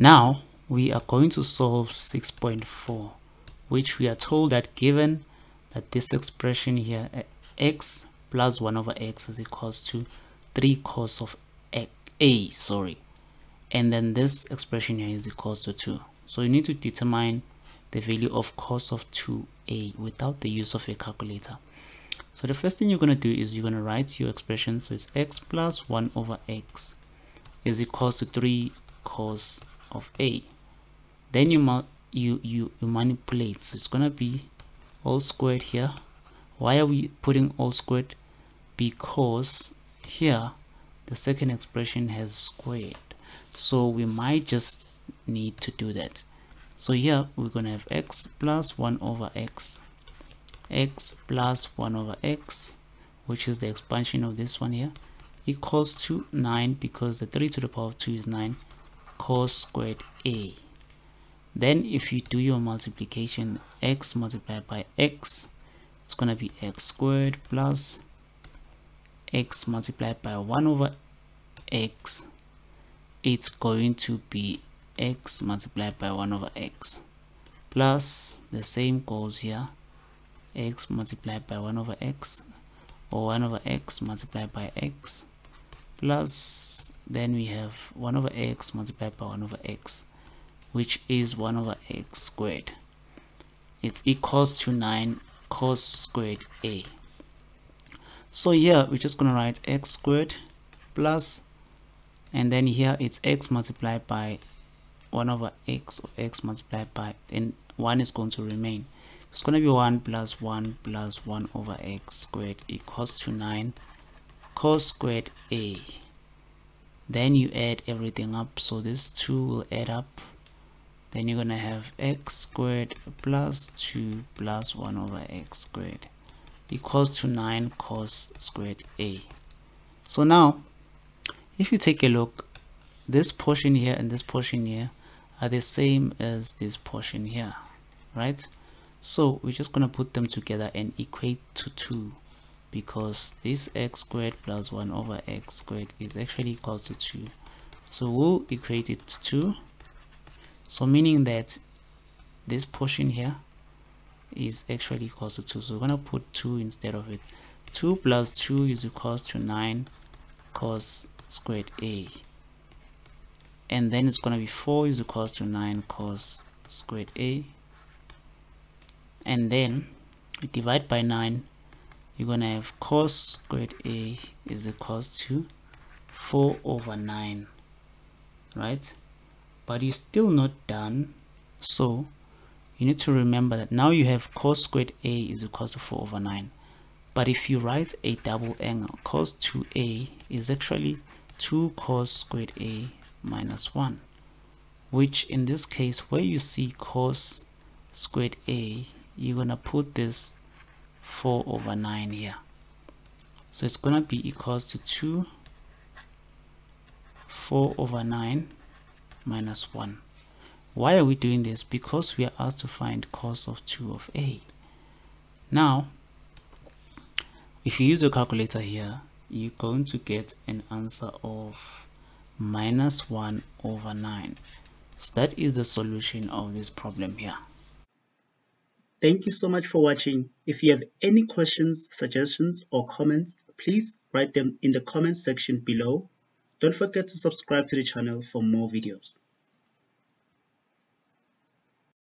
now we are going to solve 6.4 which we are told that given that this expression here x plus 1 over x is equals to 3 cos of a sorry. And then this expression here is equals to 2 so you need to determine the value of cos of 2a without the use of a calculator. So the first thing you're going to do is you're going to write your expression. So it's x plus 1 over x is equals to 3 cos of a. Then you you you, you manipulate. So it's to be all squared here. Why are we putting all squared? Because here the second expression has squared. So we might just need to do that. So here we're to have x plus 1 over x. X plus 1 over x which is the expansion of this one here equals to 9 because the 3 to the power of 2 is 9 cos squared a. Then if you do your multiplication x multiplied by x it's going to be x squared plus x multiplied by 1 over x. It's going to be x multiplied by 1 over x. Plus the same goes here. X multiplied by 1 over x or 1 over x multiplied by x plus then we have 1 over x multiplied by 1 over x which is 1 over x squared. It's equals to 9 cos squared a. So here we're just going to write x squared plus and then here it's x multiplied by 1 over x or x multiplied by then 1 is going to remain. It's going to be 1 plus 1 plus 1 over x squared equals to 9 cos squared a then you add everything up so this 2 will add up. Then you're to have x squared plus 2 plus 1 over x squared equals to 9 cos squared a. So now if you take a look this portion here and this portion here are the same as this portion here right? So we're just to put them together and equate to 2 because this x squared plus 1 over x squared is actually equal to 2 so we'll equate it to 2 so meaning that this portion here is actually equal to 2 so we're going to put 2 instead of it. 2 plus 2 is equals to 9 cos squared a. And then it's going to be 4 is equals to 9 cos squared a. And then we divide by 9 you're to have cos squared a is equals to 4 over 9 right? But you're still not done. So you need to remember that now you have cos squared a is equals to 4 over 9 but if you write a double angle cos 2a is actually 2 cos squared a minus 1 which in this case where you see cos squared a you're gonna put this 4 over 9 here. So it's gonna be equals to 2 4 over 9 minus 1 why are we doing this? Because we are asked to find cos of 2 of a. Now if you use a calculator here you're going to get an answer of minus 1 over 9 so that is the solution of this problem here thank you so much for watching. If you have any questions suggestions or comments please write them in the comment section below. Don't forget to subscribe to the channel for more videos